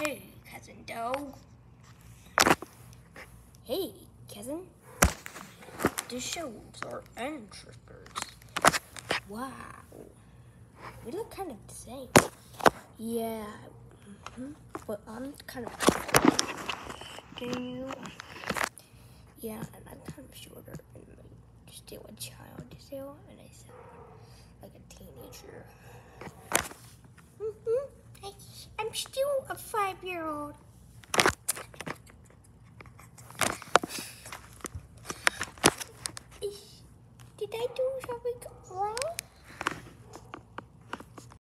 Hey, cousin dog. Hey, cousin. The shows our ancestors. Wow. We look kind of the same. Yeah. hmm But I'm kind of. Do you? Yeah, and I'm kind of shorter and like still a child still, and I sound like a teenager. hmm I, I'm still five-year-old. Did I do something wrong?